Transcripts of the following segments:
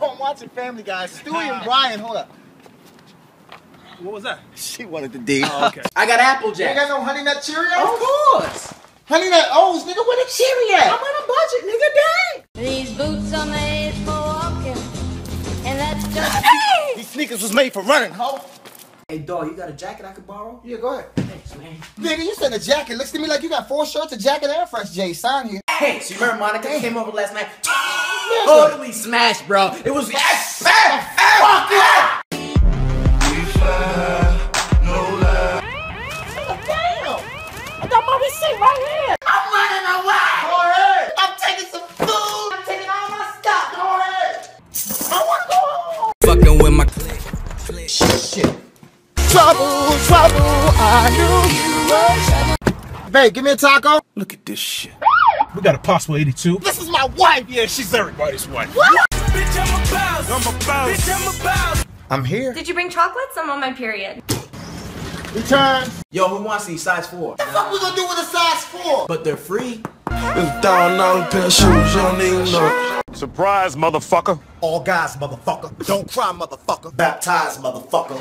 Oh, I'm watching Family Guy. Stewie and Brian, hold up. What was that? She wanted the D. Oh, okay. I got Apple You Jack. got no Honey Nut Cheerios? Of course. Honey Nut O's, nigga, where the Cheerio at? I'm on a budget, nigga. Dang. These boots are made for walking, and that's just. These sneakers was made for running, ho. Hey, dog, you got a jacket I could borrow? Yeah, go ahead. Thanks, man. Nigga, you said a jacket. Looks to me like you got four shirts, a jacket, and a fresh J. Sign here. Hey, so you remember Monica came over last night? Totally smashed, bro. It was yes, fuck yeah. Damn! I got my receipt right here. I'm running away. Go ahead. I'm taking some food. I'm taking all my stuff. Go ahead. I want to go home. Fucking with my Shit. Trouble, trouble, I knew you were Babe, give me a taco. Look at this shit. We got a possible 82. This is my wife. Yeah, she's everybody's wife. What? bitch, I'm a boss. I'm a boss. Bitch, I'm a boss. I'm here. Did you bring chocolates? I'm on my period. Return. Yo, who wants these size four? What the fuck we gonna do with a size four? But they're free. Thousand dollar pair of shoes, you don't even know. Surprise, motherfucker. All guys, motherfucker. Don't cry, motherfucker. Baptized, motherfucker.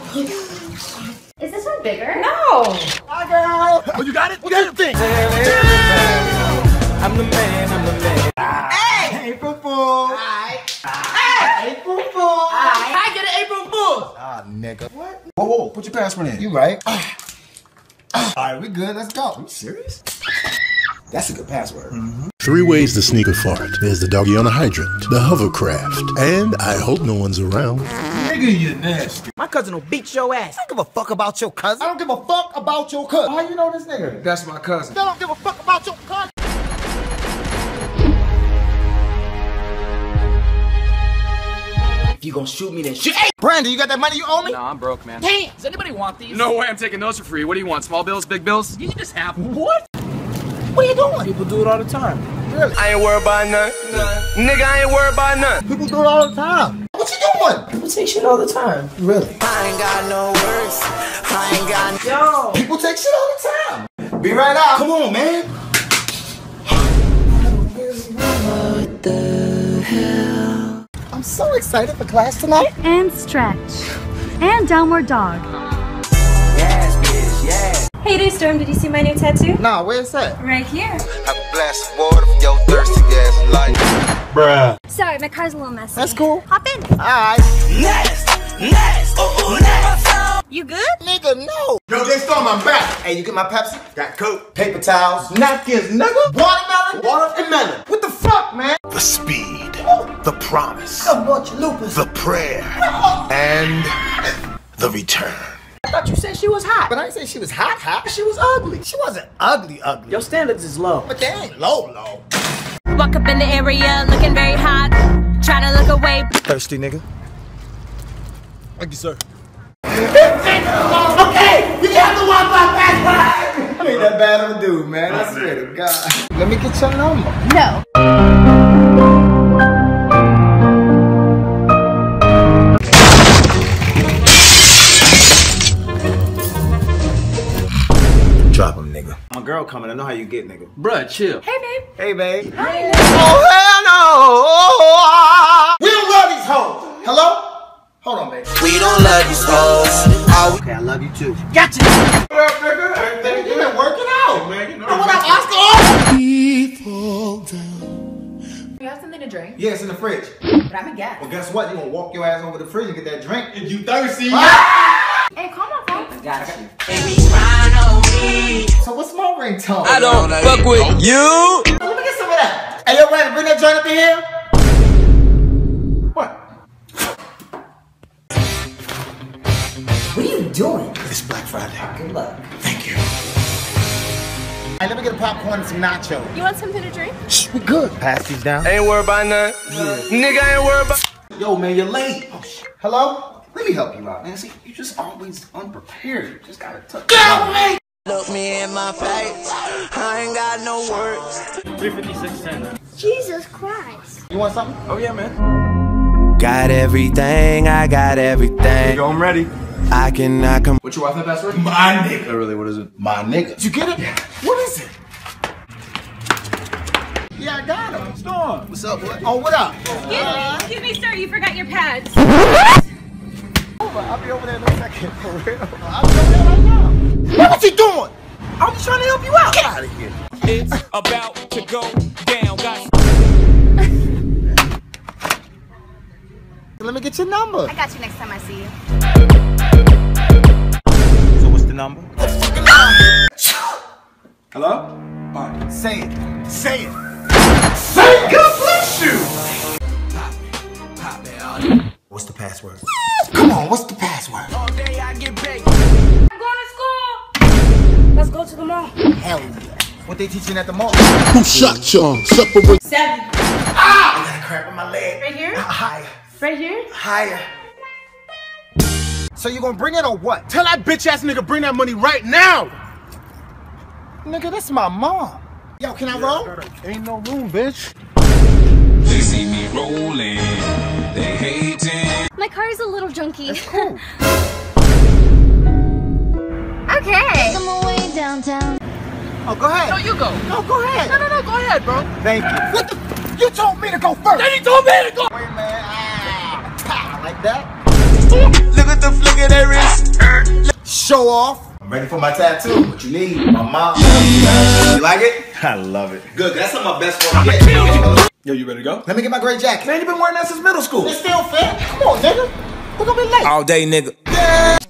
Is this one bigger? No! Hi, girl. Oh, you got it? You got the thing. I'm the man, I'm the man. Hey, Foo Foo. Hi. Hey, Foo Foo. I get an April Fool's. Ah, nigga. What? Whoa, whoa, put your password in. You right. Ah. Ah. All right, we good. Let's go. you serious? That's a good password. Mm-hmm. Three ways to sneak a fart. There's the doggy on a hydrant, the hovercraft, and I hope no one's around. Nigga, you nasty. My cousin will beat your ass. I don't give a fuck about your cousin. I don't give a fuck about your cousin. How you know this nigga? That's my cousin. I don't give a fuck about your cousin. If you gonna shoot me, then shoot. Hey! Brandon, you got that money you owe me? No, I'm broke, man. Damn! Does anybody want these? No way I'm taking those for free. What do you want? Small bills, big bills? You can just have them. What? What are you doing? People do it all the time. Really? I ain't worried about none. Nigga, I ain't worried about none. People do it all the time. What you doing? People take shit all the time. Really? I ain't got no words. I ain't got no. Yo! People take shit all the time. Be right out. Come on, man. I'm so excited for class tonight. and stretch. And downward dog. Yes, bitch, yes. Hey there, Storm. Did you see my new tattoo? Nah, where's that? Right here. Have a glass of water for your thirsty ass life. Bruh. Sorry, my car's a little messy. That's cool. Hop in. Alright. Next, next, oh, oh next. You good? Nigga, no. Yo, DeStorm, I'm back. Hey, you get my Pepsi? Got Coke, paper towels, napkins, nigga. Watermelon, water and melon. What the fuck, man? The speed, the promise, I bought the prayer, and the return. I thought you said she was hot. But I didn't say she was hot, hot. She was ugly. She wasn't ugly, ugly. Your standards is low. But they ain't low, low. Walk up in the area looking very hot. Try to look away. Thirsty, nigga. Thank you, sir. Okay, you have to walk my back. I ain't that bad of a dude, man. I swear to God. Let me get your number. No. My girl coming. I know how you get, nigga. Bruh, chill. Hey, babe. Hey, babe. Oh, hell no. We don't love these hoes. Hello? Hold on, babe. We don't love these hoes. All we Okay, I love you too. Gotcha. What up, Everything you been working out, man. You know what up, Oscar? You have something to drink? Yeah, it's in the fridge. But I'm a guest. Well, guess what? You gonna walk your ass over the fridge and get that drink. If you thirsty. Ah! Hey, calm down, folks. Got you. So what's my ringtone? I don't fuck with you. Let me get some of that. Hey, yo, Brandon, bring that joint up in here. What? What are you doing? It's Black Friday. Good luck. Thank you. Hey, let me get a popcorn and some nachos. You want something to drink? Shh, we good. Pass these down. Ain't worried about none. Nigga, ain't worried about. Yo, man, you're late. Oh, shit. Hello? Let me help you out, man. See, you just always unprepared. You just gotta touch. Call me. Look me in my face. I ain't got no words. 356.10. Jesus Christ. You want something? Oh, yeah, man. Got everything, I got everything. Yo, I'm ready. I cannot come. What's your Wi-Fi password? My nigga. really, what is it? My nigga. Did you get it? What is it? Yeah, I got him. Storm. What's up, boy? Oh, what up? Excuse me, excuse me, sir. You forgot your pads. I'll be over there in a second, for real. I'll be over there right now. What was he doing? I'm just trying to help you out. Get out of here. It's about to go down. Got Let me get your number. I got you next time I see you. So what's the number? Hello? Say it. Say it. Say it. God bless you. What's the password? Come on, what's the password? All day I get paid. I'm going to school. Let's go to the mall. Hell yeah. What they teaching at the mall? Who shot y'all? Separate. Seven. Ah! I got a cramp in my leg. Right here? Uh, higher. Right here? Higher. So you gonna bring it or what? Tell that bitch ass nigga bring that money right now. Nigga, that's my mom. Yo, can I roll? Ain't no room, bitch. They see me rolling. They hating. My car is a little junky. Cool. okay. I'm away downtown. Oh, go ahead. No, you go. No, go ahead. No, no, no, go ahead, bro. Thank you. What the? You told me to go first. Then he told me to go. Wait, man. Ah, like that. Look at the flick of their wrist. Show off. I'm ready for my tattoo. What you need? My mom. You like it? I love it. Good. That's not my best friends. Yeah. Yo, you ready to go? Let me get my gray jacket. Man, you been wearing that since middle school. It still fit. Come on, nigga. We're gonna be late. All day, nigga.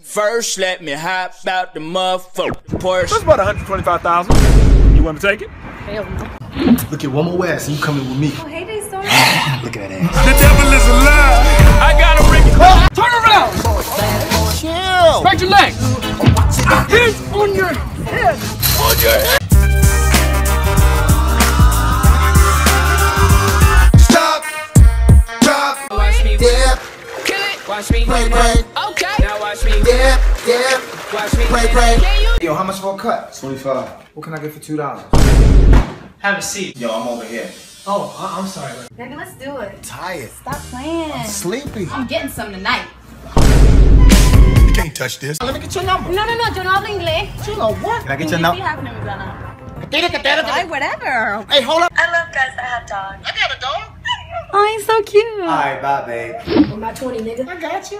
First, let me hop out the motherfucker Porsche. That's about 125,000. You want to take it? Hell no. Look at one more ass and you coming with me. Oh, hey, DeStorm. Ah, look at that ass. The devil is alive. I got a ring. Ah! Turn around. Chill. Spread your legs. Hands on your head. On your head. Stop. Drop. Watch me Dip. kill it. Watch me Pray, pray. Okay. Now watch me Dip. Dip. Watch me Pray, pray. Yo, how much for a cut? 25. What can I get for two dollars? Have a seat. Yo, I'm over here. Oh, I- I'm sorry. Baby, let's do it. Tired. Stop playing. Sleepy. I'm getting some tonight. You can't touch this. Let me get your number. No, no, no, yo no hablo inglés. You know what? Can I get your number? Ay, whatever. Hey, hold up. I love guys that have dogs. I got a dog. Oh, he's so cute. Alright, bye, babe. I'm not 20, nigga. I got you.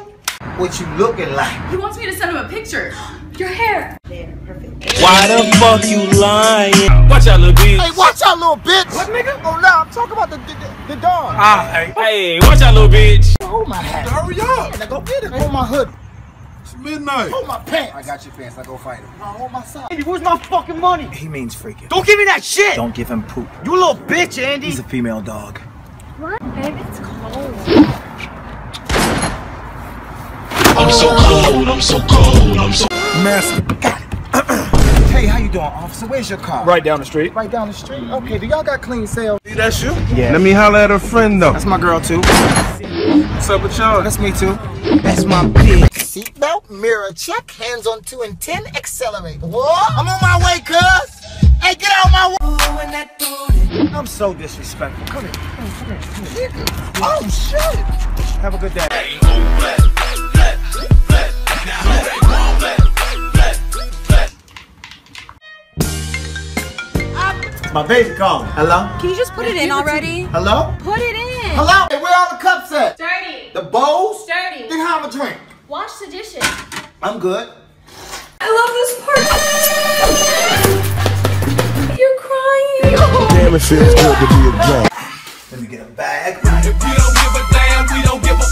What you looking like? He wants me to send him a picture. Your hair. Why the fuck you lying? Watch out, little bitch. Hey, watch out, little bitch. What, nigga? Oh, no, I'm talking about the, the, the dog. Ah, hey. Hey, watch out, little bitch. Hold my hat. Hurry up. Now go get it. Hold my hood. It's midnight. Hold my pants. I got your pants. I go fight him. Now hold my side. Andy, where's my fucking money? He means freaking. Don't give me that shit. Don't give him poop. You little bitch, Andy. He's a female dog. What? Babe, it's cold. I'm so cold. I'm so cold. I'm so. Master. Got it. hey, how you doing, officer? Where's your car? Right down the street. Right down the street. Okay, do y'all got clean sales? That's you? Yeah. Let me holler at a friend, though. That's my girl too. What's up with y'all? That's me too. That's my bitch. Seatbelt, mirror check, hands on two and ten, accelerate. What? I'm on my way, cuz. Hey, get out my way. I'm so disrespectful. Come here. Come here. Come here. Come here. Oh shit. Have a good day. My baby calling. Hello? Can you just put it in already? Hello? Put it in. Hello? Hey, where are all the cups at? Dirty. The bowls? Dirty. Then have a drink. Wash the dishes. I'm good. I love this part. You're crying. Damn, it feels good to be a drunk. Let me get a bag. If we don't give a damn, we don't give a.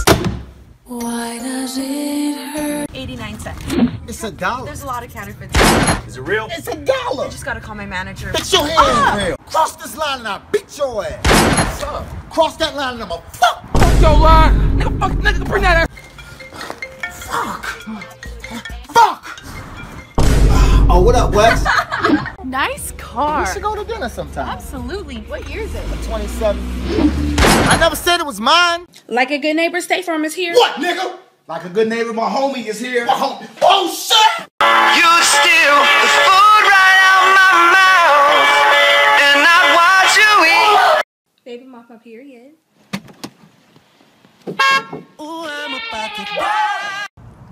Why does it hurt? 89 cents. It's a dollar. There's a lot of counterfeits. Is it real? It's a dollar. I Just gotta call my manager. Bitch your hand ah! real. Cross this line and I'll beat your ass. Cross that line and I'm a fuck. Yo, line. Nigga, fuck, nigga, bring that ass. Fuck. Fuck! Oh, what up, Wes? Nice car. we should go to dinner sometime. Absolutely. What year is it? 27. I never said it was mine. Like a good neighbor, State Farm is here. What, nigga? Like a good neighbor, my homie is here. My homie. Oh, shit. You steal the food right out my mouth and not what you eat. Baby, mop my period. Ooh, I'm about to die.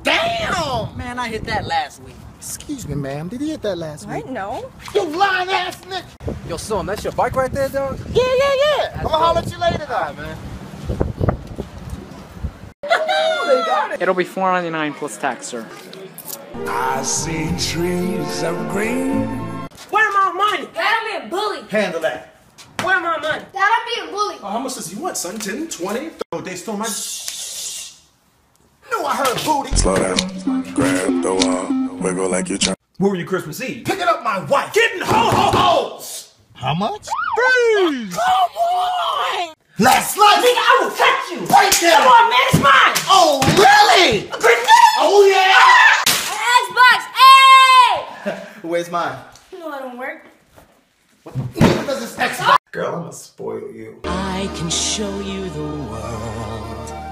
Damn. Man, I hit that last week. Excuse me, ma'am. Did he hit that last week? No. You lying ass nigga. Yo, son, that's your bike right there, dog? Yeah, yeah, yeah. I'm gonna holler at you later, though. man. It'll be 4.99 plus tax, sir. I see trees of green. Where my money? Dad, I'm being bullied. Handle that. Where my money? Dad, I'm being bullied. Oh, how much does he want, son? 10, 20? Oh, they stole my. Knew I heard booty. Slow down. Grab the wall. Wiggle like you're trying. Where were you Christmas Eve? Picking up my wife. Getting ho ho ho's! How much? Please. Come on. Last night. Nigga, I will cut you. Right there. Come on, man, it's mine. Oh, really? A grenade. Oh, yeah. Ah. Xbox, hey! Where's mine? No, it don't work. What does this Xbox? Girl, I'm gonna spoil you. I can show you the world.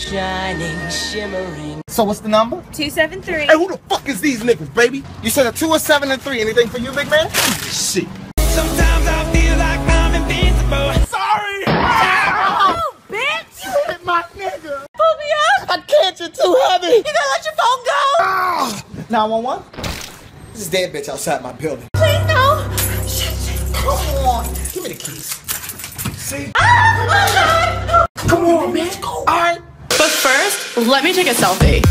Shining, shimmering. So what's the number? 273. Hey, who the fuck is these niggas, baby? You said a two, or seven, and three. Anything for you, big man? Shit. Sometimes I feel like I'm invincible. Sorry. Oh, bitch! You hit my nigga. Pull me up. I can't. You're too heavy. You gonna let your phone go? 911? This is dead bitch outside my building. Please, no! Come on. Give me the keys. See? Ah, Come on, man. Go. All right. But first, let me take a selfie.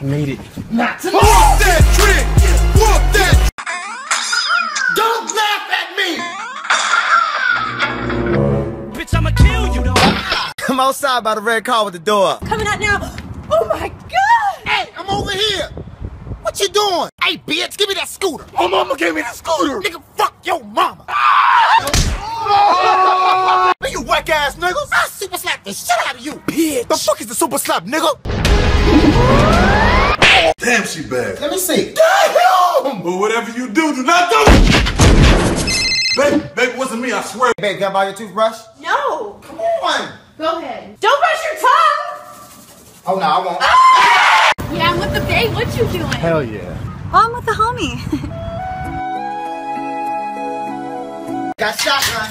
Made it. Not tonight. Walk that trick! Walk that! Don't laugh at me. Bitch, I'ma kill you, though. I'm outside by the red car with the door. Coming out now. Oh my god! Hey, I'm over here. What you doing? Hey, bitch, give me that scooter. Oh, mama gave me the scooter. Nigga, fuck your mama. Man, you whack ass niggas. I super slap the shit out of you, bitch. The fuck is the super slap, nigga? Damn, she bad. Let me see. Damn! But whatever you do, do not do it! Baby, baby, it wasn't me, I swear. Babe, can I buy your toothbrush? No! Come on. Go ahead. Don't brush your tongue! Oh, no, I won't. Ah! Yeah, I'm with the babe. What you doing? Hell yeah. Oh, I'm with the homie. Got shotgun.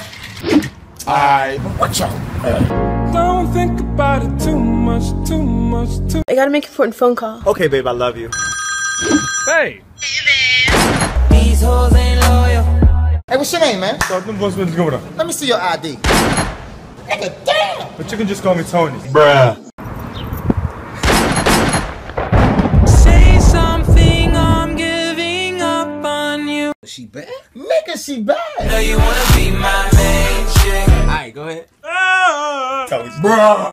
Alright. What y'all? Don't think about it too much, too much, too I gotta make an important phone call. Okay, babe, I love you. Hey! These hoes ain't loyal. Hey, what's your name, man? What's going on? Let me see your ID. Nigga, damn! But you can just call me Tony. Bruh. She bad? Nigga, she bad. Know you wanna be my main chick. Alright, go ahead. Bruh.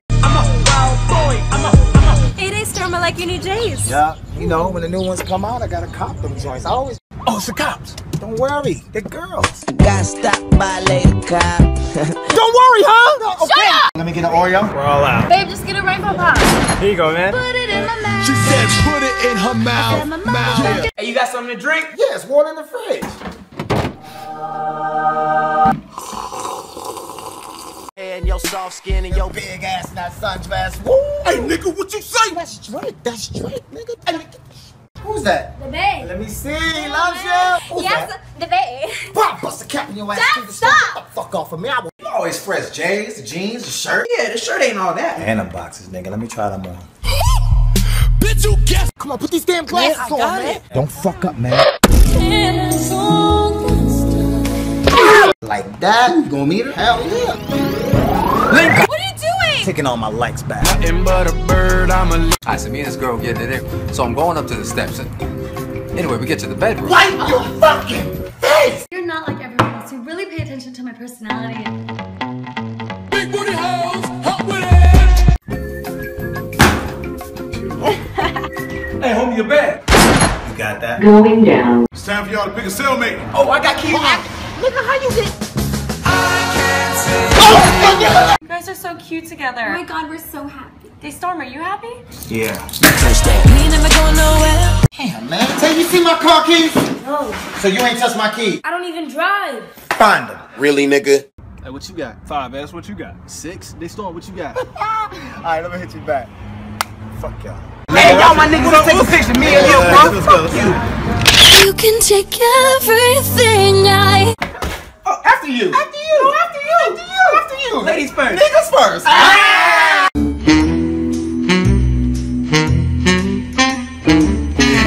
Hey, DeStorm, I like your new J's. Yeah, you know, when the new ones come out, I gotta cop them joints. I always. Oh, it's the cops. Don't worry, they're girls. Got stopped by a lady cop. Don't worry, huh? Okay. Shut up! Let me get an Oreo. We're all out. Babe, just get a rainbow pop. Here you go, man. Put it in my mouth. She said put it in her mouth. my mouth. Hey, you got something to drink? Yeah, it's water in the fridge. And your soft skin and your Big ass in that sundress. Woo! Hey, nigga, what you say? That's drink. That's drink, nigga. Hey, nigga. Who's that? The babe. Let me see. Loves you. Who's Yes, that? the babe. Pop, bust a cap in your ass. Dad, through the stop. the fuck off of me. I will. You always fresh J's, the jeans, the shirt. Yeah, the shirt ain't all that. And them boxes, nigga. Let me try them on. Bitch, you guess. Come on, put these damn glasses I on, got man. it. Don't fuck up, man. Like that? You gonna meet her? Hell yeah. What are you doing? Taking all my likes back. Nothing but a bird, I'm a Alright, so me and this girl get it there. So I'm going up to the steps. And anyway, we get to the bedroom. Wipe your fucking face! You're not like everyone else. You really pay attention to my personality. big booty hoes, hot with it. Hey, homie, you're bad. You got that? Going down. It's time for y'all to pick a cellmate. Oh, I got keys. at how you get? Oh, you guys are so cute together. Oh my god, we're so happy. DeStorm, are you happy? Yeah. We ain't never going nowhere. Damn, man. Say, you see my car keys? No, So you ain't touched my key. I don't even drive. Find them. Really, nigga? Hey, what you got? Five ass, what you got? Six? DeStorm, what you got? Alright, let me hit you back. Fuck y'all. Hey, y'all, my nigga, let's take a picture. Me and you, bro. Let's go, let's go. You can take everything I. Oh, after you. After you. after you. After you. After you. Ladies first. Niggas first. Ah!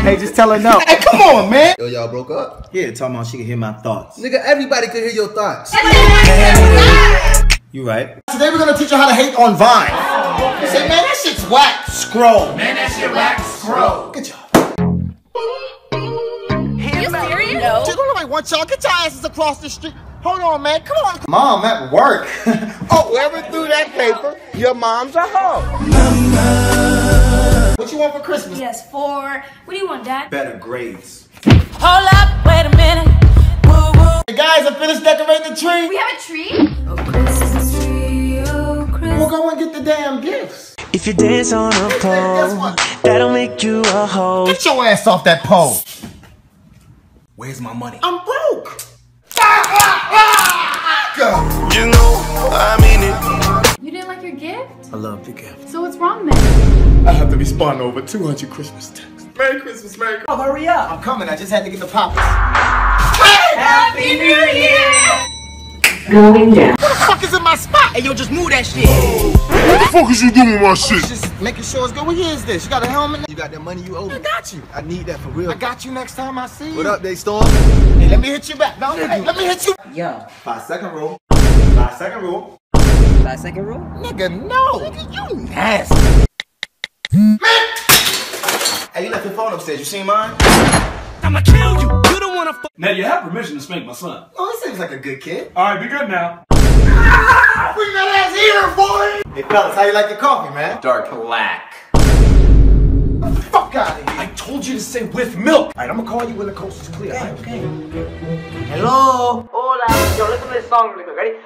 Hey, just tell her no. Hey, come on, man. Yo, y'all broke up? Yeah, talking about she can hear my thoughts. Nigga, everybody can hear your thoughts. You right. Today we're gonna teach you how to hate on Vine. Say, man, that shit's whack. Scroll. Man, that shit whack. Scroll. Good job. Are You serious? No. Just don't nobody want y'all. Get your asses across the street. Hold on, man. Come on. Mom at work. oh, whoever threw that paper, your mom's a hoe. What you want for Christmas? Yes, four. What do you want, Dad? Better grades. Hold up, wait a minute. The guys have finished decorating the tree. We have a tree? Oh, Christmas tree, oh, Christmas. We'll go and get the damn gifts. If you dance on a pole, that'll make you a hoe. Get your ass off that pole. Where's my money? I'm broke. Ah, ah. You know, I mean it. You didn't like your gift? I love the gift. So what's wrong then? I have to respond to over 200 Christmas texts. Merry Christmas, Merry Christmas. Oh, hurry up. I'm coming. I just had to get the poppers. Happy New Year! Going down. Who the fuck is in my spot? Hey, yo, just move that shit. What the fuck is you doing with my shit? Just making sure it's good. What year is this? You got a helmet? You got that money you owe me. I got you. I need that for real. I got you next time I see you. What up, DeStorm? Hey, let me hit you back. No, hey, let me hit you. Yo, Five second rule. Five second rule. five second rule. Nigga, no. Nigga, you nasty. Man. Hey, you left your phone upstairs. You seen mine? I'ma kill you. You don't wanna fuck. Now you have permission to spank my son. Oh, he seems like a good kid. Alright, be good now. Ah, bring that ass here, boy. Hey, fellas, how you like your coffee, man? Dark black. Fuck out of here. I told you to say with milk. All right, I'm gonna call you when the coast is clear. Okay. okay. Hello. Hola. Yo, listen to this song really quick. Ready?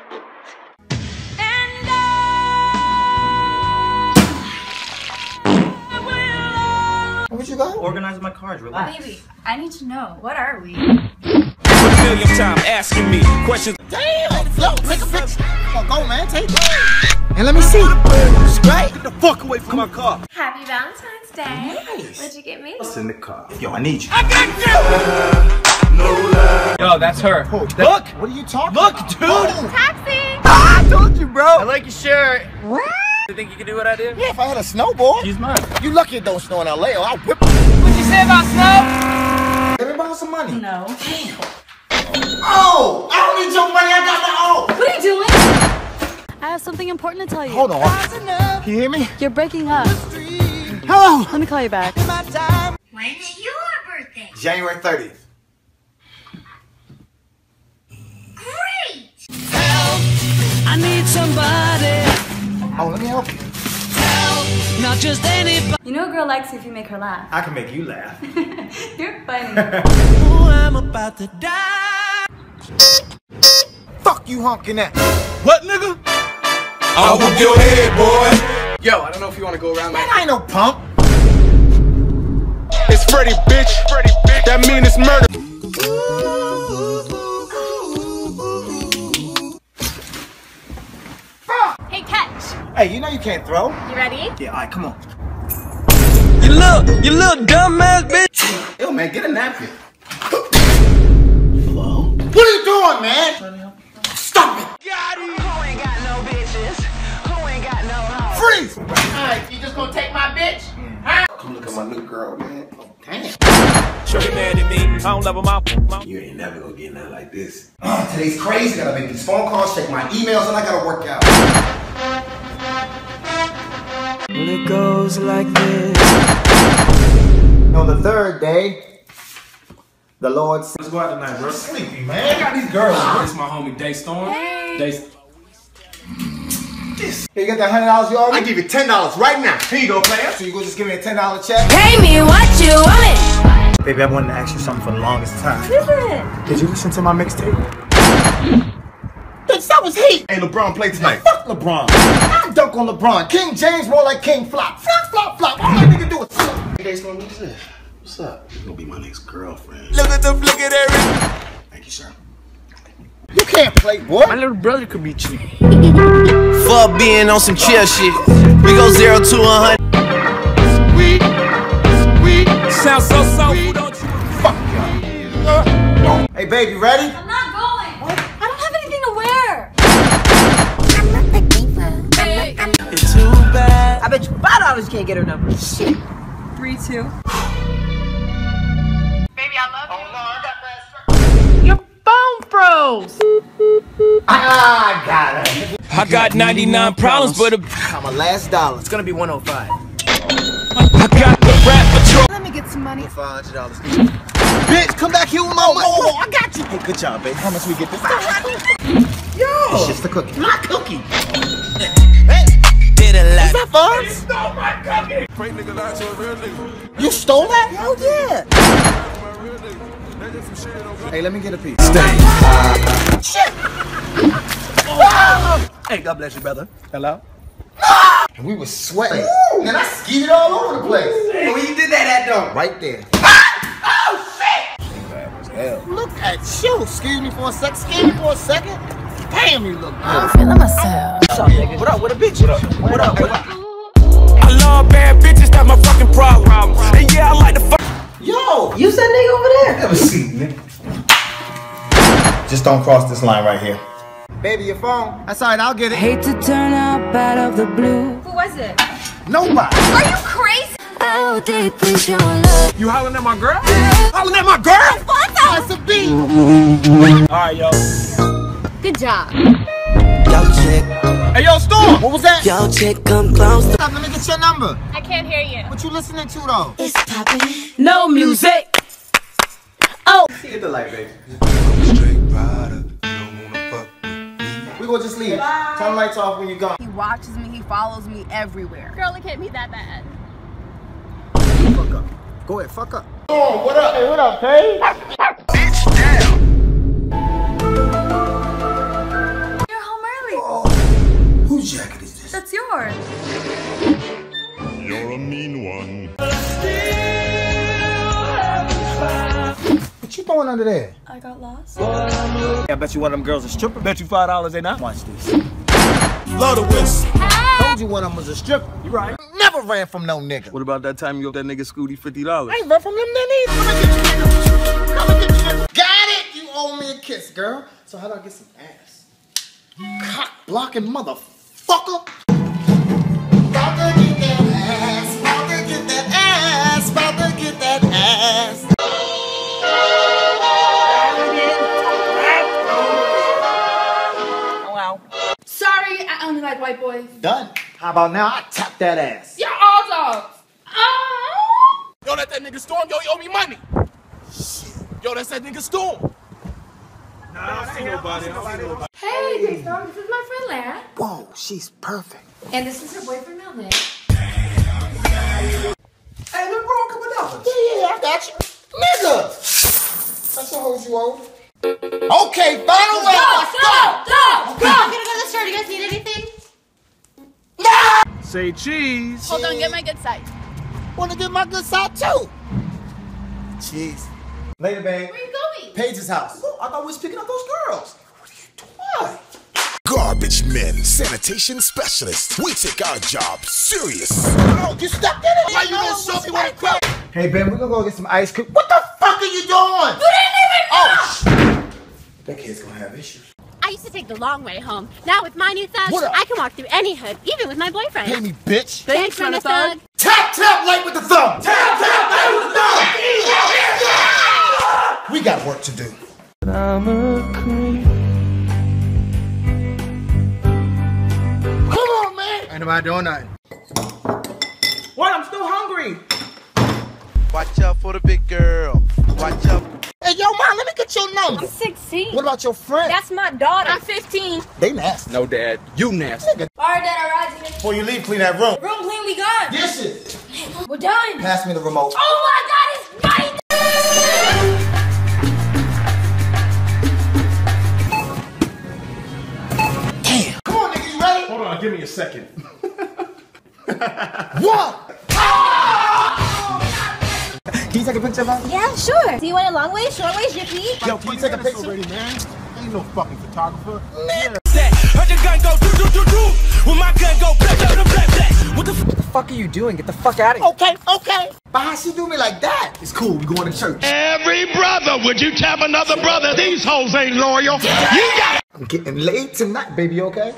What you got? Organize my cards, relax. Baby, I need to know. What are we? million time asking me questions. Damn. Yo, take a picture. Come on, go, man. Take it. And let me see. Straight. Get the fuck away from my car. Happy Valentine's Day. Nice. What'd you get me? What's in the car? Yo, I need you. I got you. No love. Yo, that's her. Look. What are you talking Look, about? dude. Taxi! Ah, I told you, bro. I like your shirt. What? You think you can do what I did? Yeah, if I had a snowball. She's mine. You lucky it don't snow in LA or I'll whip What you say about snow? Let me borrow some money. No. Oh, I don't need your money. I got my own. What are you doing? I have something important to tell you. Hold on. Can you hear me? You're breaking up. Hello. Let me call you back. When's your birthday? January 30th. Help you. not just anybody. You know a girl likes if you make her laugh. I can make you laugh. You're funny. Oh, I'm about to die. Fuck you honking at. What, nigga? I'll whoop your head, boy. Yo, I don't know if you want to go around Man, I ain't no pump. It's Freddy, bitch. Freddy, bitch. That mean it's murder. Hey, you know you can't throw. You ready? Yeah, all right, come on. You little, you little dumbass bitch. Yo, man, get a napkin. Hello? What are you doing, man? Stop it. Who ain't got no bitches? Who ain't got no hoes? Freeze. Alright, you just gonna take my bitch? Huh? Come look at my new girl, man. Damn. Shorty mad at me. I don't love my, my You ain't never gonna get nothing like this. Oh, today's crazy. Gotta make these phone calls, check my emails, and I gotta work out. Well, it goes like this. On the third day, the Lord said, Let's go out tonight, bro. Sleepy, man. I got these girls. This my homie Day DeStorm. Day. Here, you got that hundred dollars you owe me? I give you ten dollars right now. Here you go, player. So you go just give me a ten dollar check? Pay me what you want. it. Baby, I wanted to ask you something for the longest time. What is? Did you listen to my mixtape? Bitch, that was heat. Hey, LeBron, play tonight. Fuck LeBron. I dunk on LeBron. King James more like King Flop. Flop, flop, flop. All that nigga do is flop. Hey, Storm, what's this? What's up? You're gonna be my next girlfriend. Look at the flick of that Thank you, sir. You can't play, boy. My little brother could be cheap. Fuck being on some chill shit. We go zero to a hundred. Sound so soulful, don't you? Fuck y'all. Uh. Hey, baby, ready? Promise you five dollars you can't get her number. Shit. Three, two. Your phone froze. Ah, I got it. I got 99 problems, but a, I'm a last dollar. It's gonna be 105. I got the rap patrol. Let me get some money. Five hundred dollars. Bitch, come back here with my money. Oh, I got you. Hey, good job, babe. How much we get this? Yo, it's just a cookie. My cookie. Did a Is that Fonz? Fake nigga lied to a real nigga. You stole that? Hell yeah. My real nigga. They did some shit on Hey, let me get a piece. Shit. Hey, God bless you, brother. Hello? And we were sweating. And I skied all over the place. Hey, where you did that at, though? Right there. Oh, shit! Hell. Look at you. Excuse me for a sec. Excuse me for a second. Damn, you look good. I'm feeling myself. What's up, nigga? What up? What a bitch? What up? What up? What up? I love bad bitches, that's my fucking problem. And yeah, I like to fuck. Yo. you that nigga over there. Never seen nigga. Just don't cross this line right here. Baby, your phone. That's all right. I'll get it. Hate to turn up out of the blue. Who was it? Nobody. Are you crazy? How deep is your love? You hollering at my girl? Hollering at my girl? That's a beat. Alright, yo. Good job. Yo, chick. Hey, yo, Storm. What was that? Yo, chick, come close. Stop, Let me get your number. I can't hear you. What you listening to though? It's poppin'. No music. Oh. Hit the light, baby. Straight rider. You don't wanna fuck with me. We gonna just leave. Turn the lights off when you're gone. He watches me. He follows me everywhere. Girl, it can't be that bad. Fuck up. Go ahead, fuck up. Oh, what up? Hey, what up, Paige? Jacket is this? That's yours. You're a mean one. What you throwing under there? I got lost. I bet you one of them girls a stripper. Bet you five dollars they not. Watch this. Love the West. Told you one of them was a stripper. You right. Never ran from no nigga. What about that time you owed that nigga Scooty fifty dollars? I ain't run from them then either. Come and get you, nigga. Come and get you, nigga. Got it. You owe me a kiss, girl. So how do I get some ass? Cock blocking motherfucker. About to get that ass. About to get that ass. About to get that ass. Oh, wow. Sorry, I only like white boys. Done. How about now? I tap that ass. You're all dogs. Oh. Yo, that's that nigga Storm. Yo, he owe me money. Yo, that's that nigga Storm. Nah, I don't see nobody. I don't see nobody. Hey, Big Storm. This is my friend Lara. Whoa, she's perfect. And this is her boyfriend Melvin. Hey, look, bro, a couple dollars. Yeah, yeah, I got you. Nigga! That's the hose you owe. Okay, final way. Go, go, go, go. I'm gonna go to the store. Do you guys need anything? Say cheese. Hold on, get my good side. Wanna get my good side too? Jeez. Later, babe. Where you going? Paige's house. Oh, I thought we was picking up those girls. What are you doing? Garbage men, sanitation specialists. We take our job serious. Oh, you stuck in it. Why you gonna show me what it Hey, babe, we're gonna go get some ice cream. What the fuck are you doing? You didn't even oh, know. Oh, shit. That kid's gonna have issues. I used to take the long way home. Now with my new thug, I can walk through any hood, even with my boyfriend. Pay me, bitch. Thanks, Rena Thug. Tap, tap, light with the thumb. Tap, tap, light with the thumb. We got work to do. Come on, man. Ain't nobody doing nothing. What? I'm still hungry. Watch out for the big girl. Watch out. Hey, yo, mom, let me get your number. 16. What about your friend? That's my daughter. I'm 15. They nasty. No, Dad. You nasty. Alright, Dad, I alright. Before you leave, clean that room. Room clean, we gone. Dishes. We're done. Pass me the remote. Oh my God, it's right on, give me a second. One. Can you take a picture of us? Yeah, sure. Do you want a long way, short way, jiffy? Yo, can you take a picture? Already, man. Ain't no fucking photographer. Heard your gun go do do do do. When my gun go blah blah blah blah blah. What the f- What the fuck are you doing? Get the fuck out of here. Okay, okay. But how she do me like that? It's cool. We going to church. Every brother, would you tap another brother? These hoes ain't loyal. You got it. I'm getting late tonight, baby. Okay.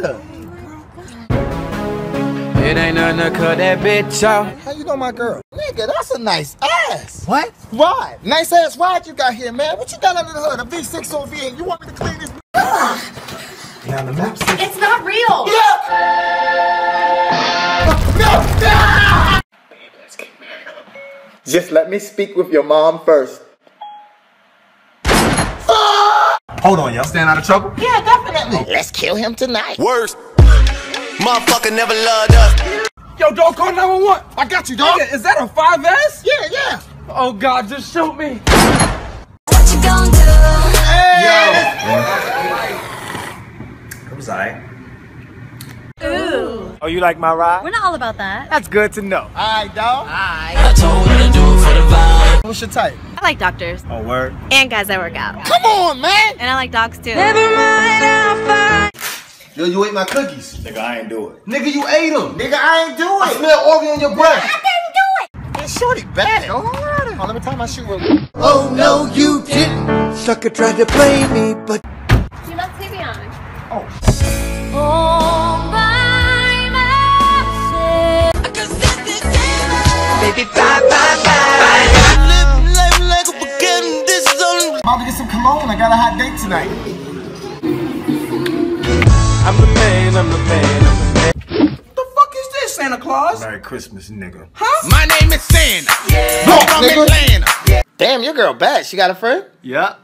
Lucretia. It ain't nothing to cut that bitch off. How you know my girl? Nigga, that's a nice ass. What? Ride. Nice ass ride you got here, man. What you got under the hood? A V6 OV and you want me to clean this? Yeah, the map says- It's not real. Just let me speak with your mom first. Hold on, y'all. Stand out of trouble? Yeah, definitely. Let's kill him tonight. Worst. Motherfucker never loved us. Yo, dog, call 911. I got you, dog. Nigga, is that a 5S? Yeah, yeah. Oh God, just shoot me. What you gonna do? It was alright. Ooh. Oh, you like my ride? We're not all about that. That's good to know. Alright, dog. I told her to do it for the vibe. What's your type? I like doctors Oh, word. and guys that work out. Come on, man. And I like dogs too. Yo, you ate my cookies. Nigga, I ain't do it. Nigga, you ate them. Nigga, I ain't do it. I smell organ on your breath. I didn't do it. Man, shorty bad. Oh, oh, let me tie my shoe real quick. Oh, no, you didn't. Sucker tried to play me, but. You left TV on. Oh, oh by Baby, bye, bye, bye. Live life like a beginning. This is only. About to get some cologne. I got a hot date tonight. I'm the man, I'm the man, I'm the man. What the fuck is this, Santa Claus? Merry Christmas, nigga. Huh? My name is Santa. Go, From nigga. Atlanta. Damn, your girl bad. She got a friend? Yeah.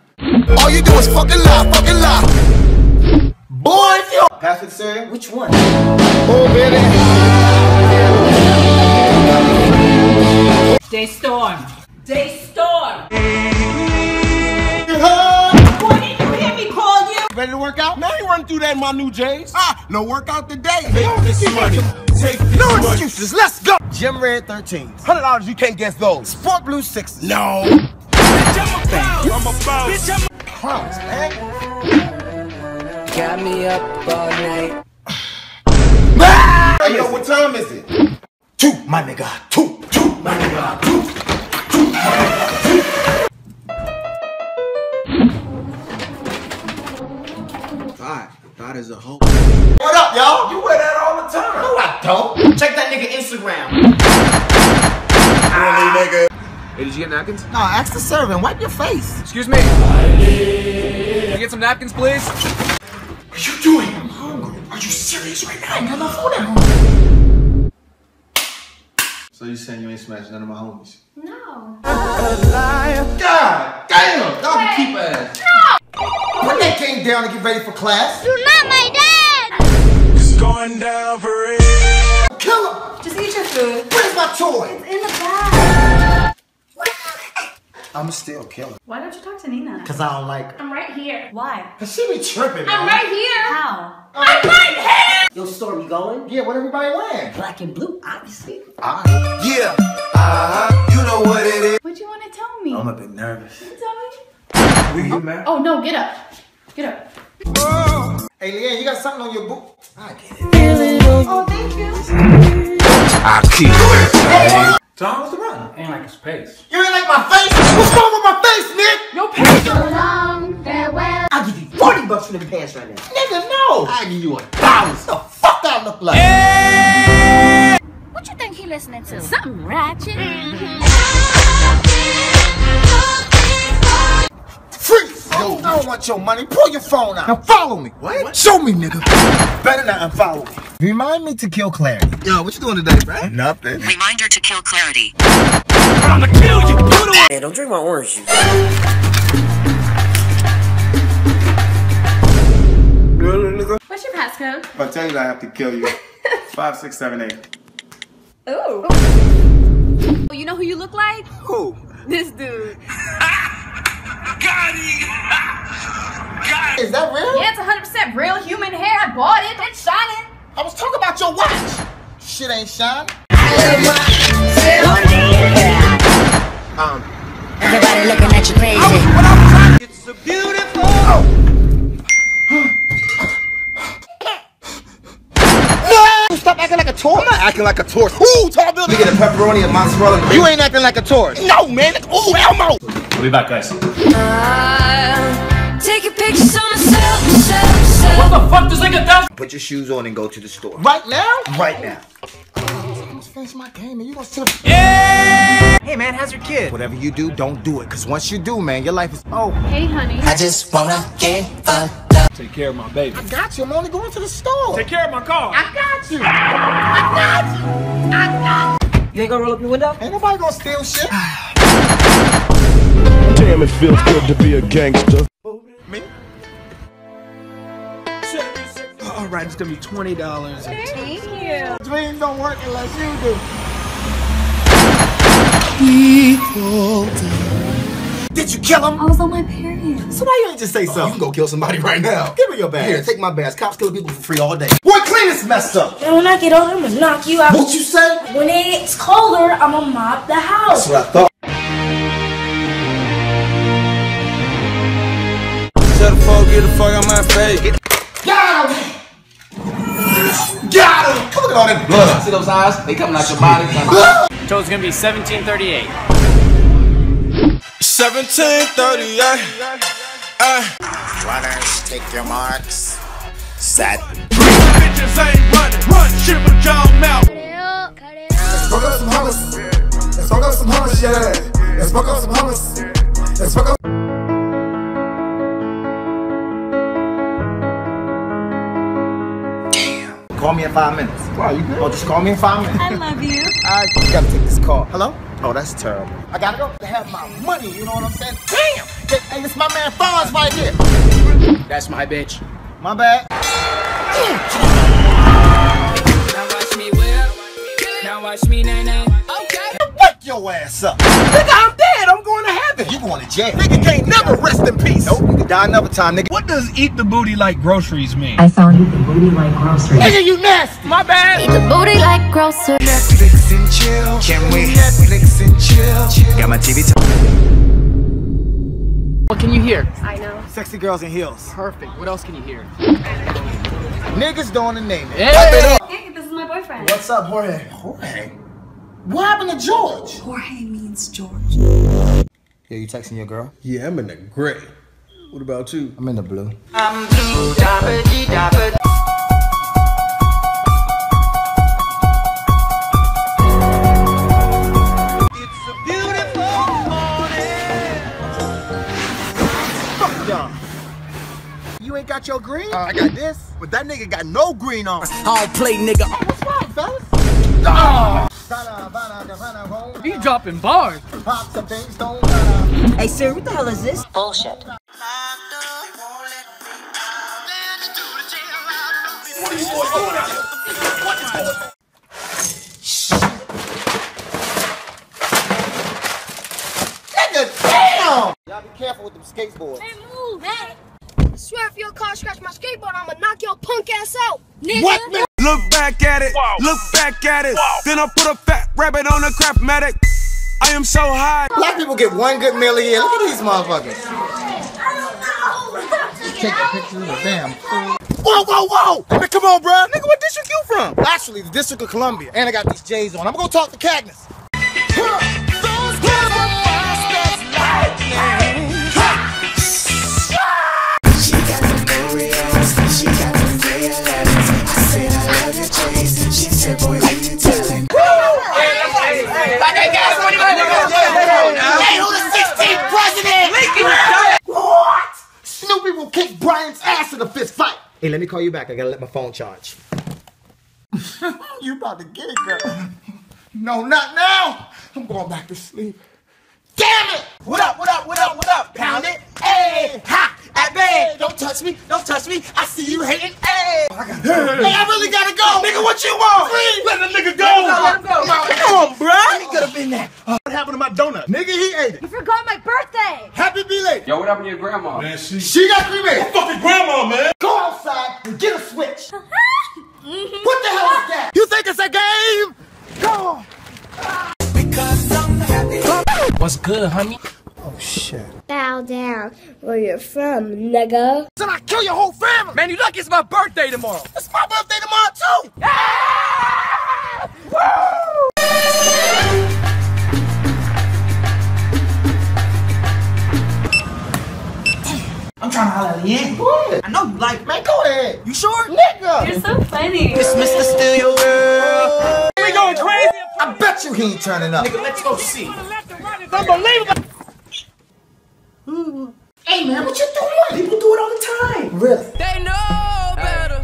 All you do is fucking lie, fucking lie. Boy, if you... Pass it, sir. Which one? Oh, baby. DeStorm. Day Storm. Huh? Boy, did you hear me call you? Ready to work out? Now you run through that in my new J's. Ah, no workout today. Take this money. Take this No money. excuses. Let's go. Gym Red 13s. Hundred dollars, you can't guess those. Sport Blue 6s. No. I'm a boss. Clowns, man. Got me up all night. Hey, yo, what time is it? Two, my nigga. Two, you get napkins? No, ask the servant. Wipe your face. Excuse me. Can you get some napkins, please? What are you doing? I'm hungry. Are you serious right now? I ain't got no food at home. So you saying you ain't smashed none of my homies? No. God damn! Dog, keep ass. Put that cane down and get ready for class. You're not my dad. It's going down for real. Kill him! Just eat your food. Where's my toy? It's in the bag. I'ma still killing. Why don't you talk to Nina? Cause I don't like her. I'm right here. Why? Cause she be tripping, I'm man. right here. How? I'm right here. Yo, store, we going? Yeah, what everybody wearing? Black and blue, obviously. Alright. Yeah. Uh-huh. You know what it is. What do you want to tell me? I'm a bit nervous. You Tell me. We you man? Oh no, get up. Get up. Hey, Leanne, you got something on your boot? I get it. Oh, thank you. I keep it. Tom, what's the problem? Ain't like his face. You ain't like my face? What's wrong with my face, Nick? Your pants So long, farewell. I'll give you 40 bucks for them pants right now. Nigga, no. I'll give you a thousand. What the fuck I look like? What you think he listening to? Something ratchet. Freeze! Yo, I don't want your money. Pull your phone out. Now follow me. What? Show me, nigga. Better not unfollow me. Remind me to kill Clarity. Yo, what you doing today, bro? Nothing. Reminder to kill clarity. I'ma kill you. Put on. Hey, don't drink my orange juice. What's your passcode? If I tell you that I have to kill you. Five, six, seven, eight. Ooh. You know who you look like? Who? This dude. Got him. Got Is that real? Yeah, it's 100% real human hair. I bought it. It's shining. I was talking about your watch. Shit ain't shine. Um. Everybody looking at you crazy. It's a beautiful. No! Stop acting like a tourist. I'm not acting like a tourist. Ooh, tall building. Let me get a pepperoni and mozzarella. You ain't acting like a tourist. No, man. Ooh, Elmo. We'll be back, guys. What the fuck does nigga does? Put your shoes on and go to the store. Right now? Right now. I'm finish my game and you gonna sit Hey man, how's your kid? Whatever you do, don't do it. Cause once you do, man, your life is oh. Hey, honey. I just wanna get fun. Take care of my baby. I got you. I'm only going to the store. Take care of my car. I got you. I got you. I got you. You ain't gonna roll up your window? Ain't nobody gonna steal shit. Damn, it feels good to be a gangster. Me? All right, it's gonna be twenty dollars. Thank you. Dreams don't work unless you do. Did you kill him? I was on my period. So why you ain't just say oh, something? You can go kill somebody right now. Give me your bag. Here, take my bags. Cops kill people for free all day. Boy, clean this mess up. And when I get older, I'm gonna knock you out. What you say? When it's colder, I'm gonna mop the house. That's what I thought. Get the fuck out my face. Got him. Got him. Look at all that blood. See those eyes? They coming out your body. So it's gonna be 1738. 1738. Uh, Runners, take your marks. Set. bitches ain't running. Run, shit with your mouth. Smoke up some hummus. Let's smoke up some hummus, yeah. Let's smoke up some hummus. Let's smoke up. Call me in five minutes. Wow, you good? Oh, just call me in five minutes. I love you. I gotta take this call. Hello? Oh, that's terrible. I gotta go to have my money, you know what I'm saying? Damn! Hey, hey this my man Fonz right here. That's my bitch. My bad. Watch me nay nay. Okay. Wake your ass up. Nigga, I'm dead. I'm going to heaven. You going to jail. Nigga can't never rest in peace. Nope, you can die another time, nigga. What does eat the booty like groceries mean? I found eat the booty like groceries. Nigga, you nasty. My bad. Eat the booty like groceries. Netflix and chill. Can we Netflix and chill? Got my TV. What can you hear? I know. Sexy girls in heels. Perfect. What else can you hear? Niggas don't name it. Hey! Hey, this is my boyfriend. What's up, Jorge? Jorge. What happened to George? Jorge means George. Yeah, you texting your girl? Yeah, I'm in the gray. What about you? I'm in the blue. Got your green? Uh, I got this. But that nigga got no green on. I don't play, nigga. What's wrong, fellas? Oh. You dropping bars. Pop some things, don't Hey, sir, what the hell is this? Bullshit. Nigga, damn! Y'all be careful with them skateboards. Hey, move, hey. Swear if your car scratch my skateboard, I'ma knock your punk ass out, nigga. What, nigga? Look back at it, look back at it. Then I put a fat rabbit on a crap medic. I am so high. Black people get one good meal a year. Look at these motherfuckers. Take a picture of the damn food. Whoa, whoa, whoa! Hey, come on, bro. Nigga, what district you from? Actually, the District of Columbia. And I got these J's on. I'm gonna go talk to Cagnes. Hey, who the 16th president? What? Snoopy will kick Brian's ass in a fist fight. Hey, let me call you back. I gotta let my phone charge. you about to get it, girl. No, not now. I'm going back to sleep. Damn it! What up, what up, what up, what up? Pound it. Hey, ha! At bed. Don't touch me, don't touch me. I see you hating. Hey. Hey, I really gotta go. Nigga, what you want? Free. Let the nigga go. Let him go. Come on, bruh. He could have been there. Uh, what happened to my donut? Nigga, he ate it. You forgot my birthday. Happy belated. Yo, what happened to your grandma? Man, she. She got cremated. Fucking grandma, man. Go outside and get a switch. What the hell is that? You think it's a game? Go on. What's good, honey? Oh shit. Bow down where you're from, nigga. Then I kill your whole family. Man, you lucky it's my birthday tomorrow. It's my birthday tomorrow too. I'm trying to holler at Yeah. Go ahead. I know you like Man, go ahead. You sure? Nigga. You're so funny. It's Mr. Steal Your Girl. We going crazy? I bet you he ain't turning up. Nigga, let's go see. It's unbelievable. Hey, man, what you doing? People do it all the time. Really? They know better.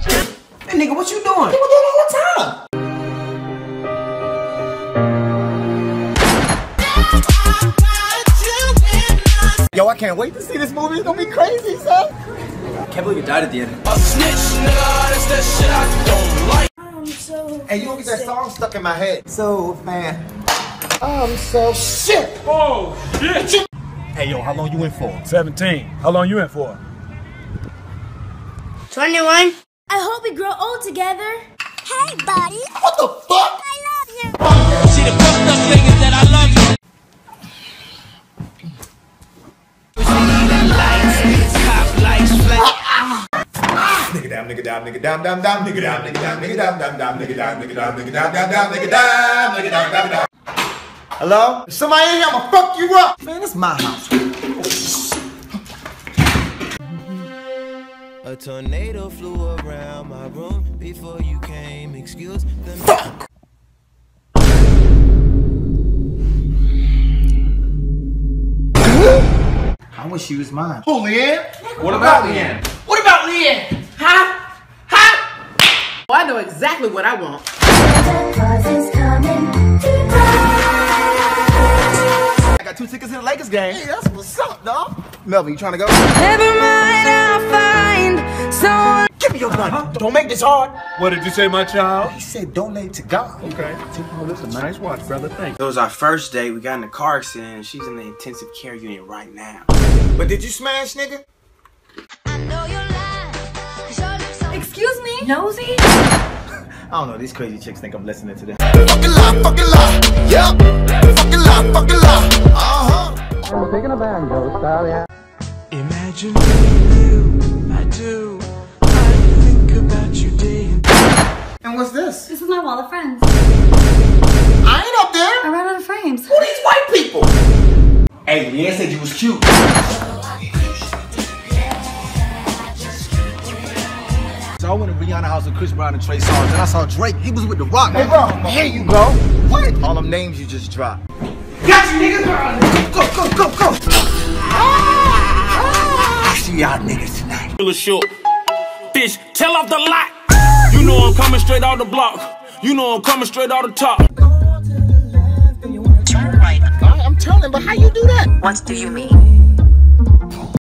Hey, nigga, what you doing? People do it all the time. Yo, I can't wait to see this movie. It's gonna be crazy, son. Can't believe you died at the end. A snitch, nigga, that's that shit I don't like. I'm so Hey, you don't get that song stuck in my head. So, man. I'm so shit. Oh, shit. Hey, yo, how long you in for? 17. How long you in for? 21. I hope we grow old together. Hey, buddy. What the fuck? I love you. See the fucked up niggas Nigga nigga down, nigga down, down, down, nigga down, nigga down, nigga down, down, down, nigga down, nigga down, nigga down, down, down, nigga down, nigga down, down, down. Hello? If somebody in here, I'ma fuck you up. Man, it's my house. A tornado flew around my room before you came. Excuse the fuck. I wish she was mine. Who, Leanne? What about Leanne? What about Leanne? Huh? Huh? Oh, I know exactly what I want. I got two tickets in the Lakers game. Hey, that's what's up, dog. Melvin, you trying to go? Never mind, I'll find someone. Give me your gun. Don't make this hard. What did you say, my child? He said donate to God. Okay. Oh, that's a nice watch, brother. Thank It was our first date. We got in the car accident and she's in the intensive care unit right now. But did you smash, nigga? Nosy? I don't know. These crazy chicks think I'm listening to them. Fucking lie, fucking lie. Yep. Fucking lie, fucking lie. Uh huh. I'm taking a banjo style, yeah. Imagine you, I do. I think about you day and And what's this? This is my wall of friends. I ain't up there. I ran out of frames. Who are these white people? Hey, Leanne said you was cute. So I went to Rihanna house with Chris Brown and Trey Songz, and I saw Drake. He was with The Rock. Hey, bro, here you go. What? All them names you just dropped. Got you, nigga. Go, go, go, go. I see y'all niggas tonight. Real short. Bitch, tell off the lot. You know I'm coming straight out the block. You know I'm coming straight out the top. Turn right. I'm turning, but how you do that? What do you mean?